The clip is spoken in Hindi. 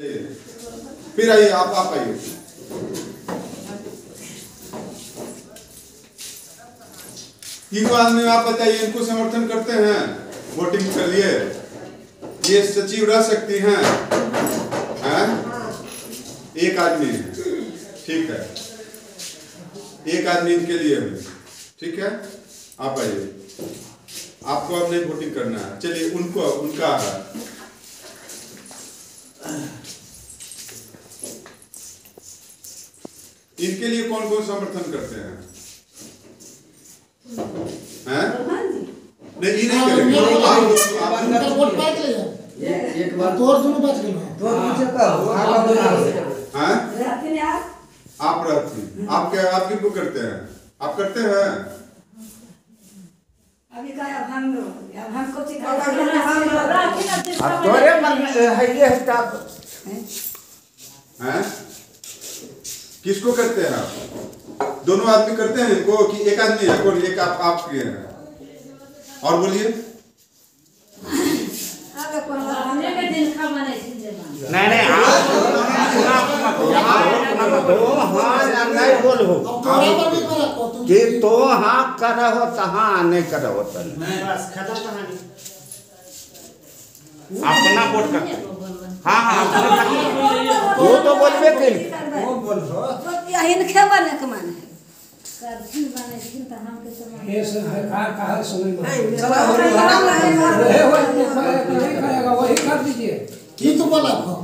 फिर आइए, आप आप आइए। तीनों आदमी, आप बताइए, इनको समर्थन करते हैं? वोटिंग के लिए। ये सचिव रह सकती हैं। हैं? एक आदमी। ठीक है। एक आदमी इनके लिए। ठीक है? आप आइए। आपको अब नहीं वोटिंग करना है। चलिए, उनको उनका है। इनके लिए कौन कौन समर्थन करते हैं? हैं? नहीं ये नहीं करेंगे। आप, आप, उनका वोट पाए के लिए एक बार तोर दोनों बच गए तो पीछे का हो आगा बना हैं? आप रहती आप क्या आप किनको करते हैं? आप करते हैं? अभी का अब हम अब हमको चिकन अब तोरे मन में है ये स्टाफ हैं? किसको करते हैं आप दोनों आदमी करते हैं इनको कि एक आदमी है कौन एक आप आप किए हैं और बोलिए नहीं नहीं आप तो हाँ हो को तू कि तो हाँ कर हो तो हाँ नहीं कर हो तो अपना वोट कर हाँ हाँ वो तो बोलबे के वो बोल हो यही न खेबा न कमान है करथिन माने जिन त हम के समय ये से का कहा सुनी में चला हो रही है हे हो नहीं खाएगा वही कर दीजिए की तो बोला को